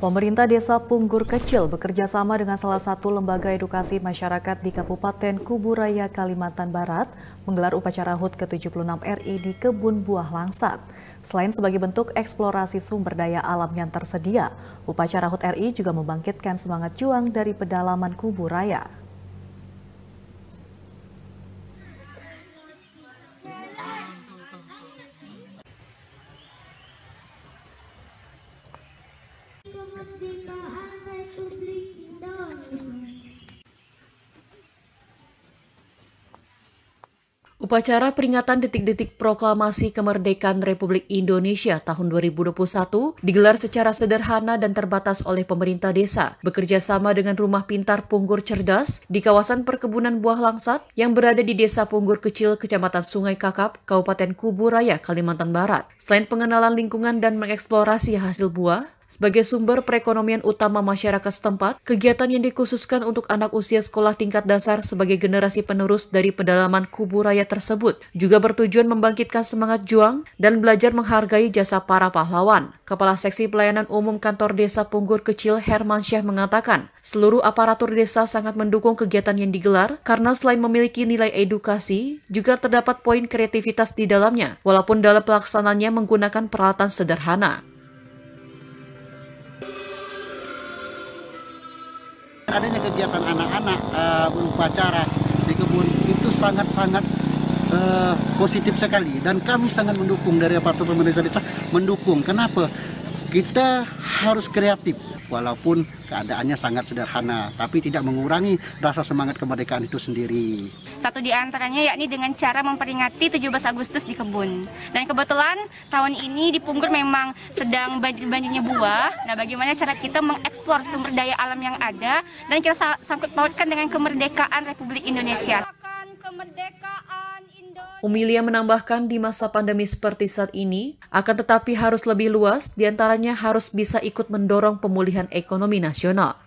Pemerintah Desa Punggur Kecil bekerja sama dengan salah satu lembaga edukasi masyarakat di Kabupaten Kuburaya, Kalimantan Barat menggelar upacara HUT ke-76 RI di Kebun Buah Langsat. Selain sebagai bentuk eksplorasi sumber daya alam yang tersedia, upacara HUT RI juga membangkitkan semangat juang dari pedalaman Kuburaya. Upacara peringatan detik-detik proklamasi kemerdekaan Republik Indonesia tahun 2021 digelar secara sederhana dan terbatas oleh pemerintah desa, bekerja sama dengan Rumah Pintar Punggur Cerdas di kawasan perkebunan buah langsat yang berada di Desa Punggur Kecil, Kecamatan Sungai Kakap, Kabupaten Kuburaya, Kalimantan Barat. Selain pengenalan lingkungan dan mengeksplorasi hasil buah, sebagai sumber perekonomian utama masyarakat setempat, kegiatan yang dikhususkan untuk anak usia sekolah tingkat dasar sebagai generasi penerus dari pedalaman kubu raya tersebut juga bertujuan membangkitkan semangat juang dan belajar menghargai jasa para pahlawan. Kepala Seksi Pelayanan Umum Kantor Desa Punggur Kecil Herman Syah mengatakan, seluruh aparatur desa sangat mendukung kegiatan yang digelar karena selain memiliki nilai edukasi, juga terdapat poin kreativitas di dalamnya, walaupun dalam pelaksananya menggunakan peralatan sederhana. Adanya kegiatan anak-anak uh, berupacara di kebun itu sangat-sangat uh, positif sekali dan kami sangat mendukung dari aparatur pemerintah desa mendukung. Kenapa? Kita harus kreatif walaupun keadaannya sangat sederhana, tapi tidak mengurangi rasa semangat kemerdekaan itu sendiri. Satu di antaranya yakni dengan cara memperingati 17 Agustus di kebun. Dan kebetulan tahun ini di Punggur memang sedang banjir-banjirnya buah. Nah, bagaimana cara kita mengeksplor sumber daya alam yang ada dan kita sangkut pautkan dengan kemerdekaan Republik Indonesia. Kemerdekaan Umilia menambahkan di masa pandemi seperti saat ini, akan tetapi harus lebih luas, di antaranya harus bisa ikut mendorong pemulihan ekonomi nasional.